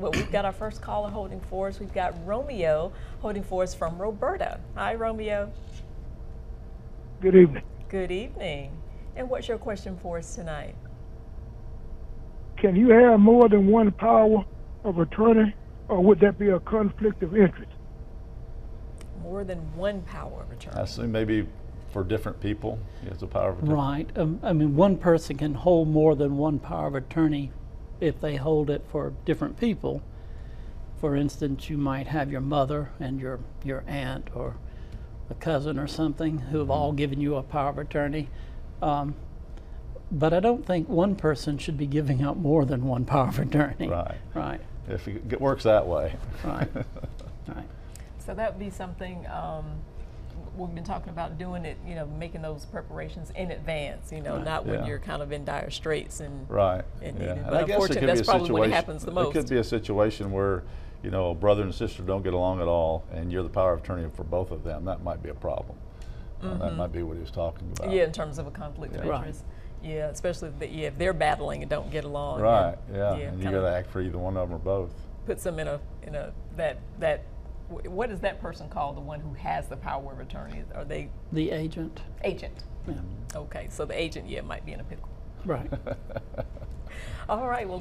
Well, we've got our first caller holding for us. We've got Romeo holding for us from Roberta. Hi, Romeo. Good evening. Good evening. And what's your question for us tonight? Can you have more than one power of attorney, or would that be a conflict of interest? More than one power of attorney. I attorney. assume maybe for different people, it's a power of attorney. Right. Um, I mean, one person can hold more than one power of attorney if they hold it for different people. For instance, you might have your mother and your, your aunt or a cousin or something who have all given you a power of attorney. Um, but I don't think one person should be giving out more than one power of attorney. Right. Right. If it works that way. Right. Right. So that would be something um, we've been talking about doing it, you know, making those preparations in advance, you know, Right. not when Yeah. you're kind of in dire straits and Right. And yeah. needed. And But I guess it unfortunately, could be that's a probably when it situation- happens the most. It could be a situation where, you know, a brother and sister don't get along at all, and you're the power of attorney for both of them. That might be a problem. Uh, that might be what he was talking about. Mm-hmm. yeah, in terms of a conflict of Yeah. Right. interest. Yeah, especially if, they, yeah, if they're battling and don't get along. Right. and- Yeah. and you kinda got to act for either one of them or both. puts them in a in a that that wh- what is that person called? The one who has the power of attorney? Are they The agent. agent? Yeah. Okay, so the agent, yeah, might be in a pickle. Right. All right, well.